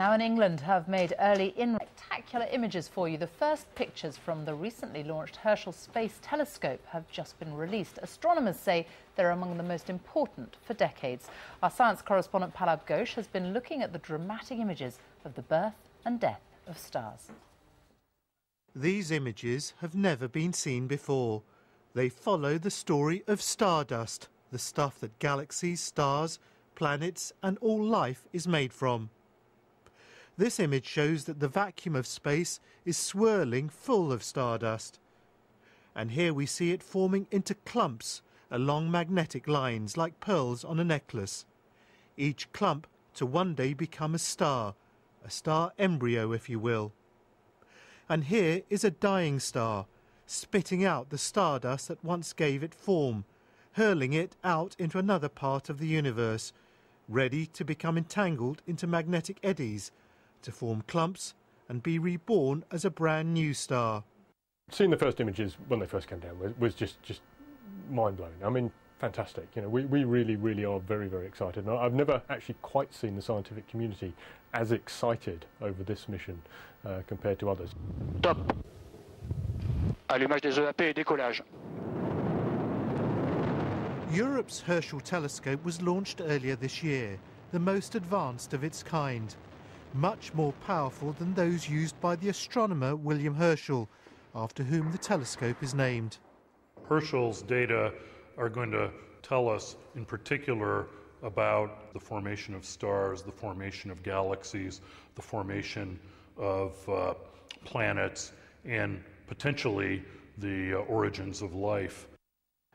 Now in England have made early in spectacular images for you. The first pictures from the recently launched Herschel Space Telescope have just been released. Astronomers say they're among the most important for decades. Our science correspondent Pallab Ghosh has been looking at the dramatic images of the birth and death of stars. These images have never been seen before. They follow the story of stardust, the stuff that galaxies, stars, planets and all life is made from. This image shows that the vacuum of space is swirling full of stardust. And here we see it forming into clumps along magnetic lines like pearls on a necklace. Each clump to one day become a star, a star embryo if you will. And here is a dying star, spitting out the stardust that once gave it form, hurling it out into another part of the universe, ready to become entangled into magnetic eddies to form clumps and be reborn as a brand new star. Seeing the first images when they first came down was, was just, just mind-blowing. I mean, fantastic. You know, we, we really, really are very, very excited. And I've never actually quite seen the scientific community as excited over this mission uh, compared to others. Top. Allumage des EAP et décollage. Europe's Herschel telescope was launched earlier this year, the most advanced of its kind much more powerful than those used by the astronomer William Herschel, after whom the telescope is named. Herschel's data are going to tell us in particular about the formation of stars, the formation of galaxies, the formation of uh, planets, and potentially the uh, origins of life.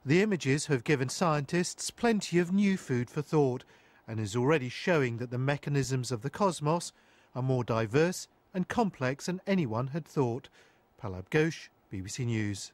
The images have given scientists plenty of new food for thought and is already showing that the mechanisms of the cosmos are more diverse and complex than anyone had thought. Pallab Ghosh, BBC News.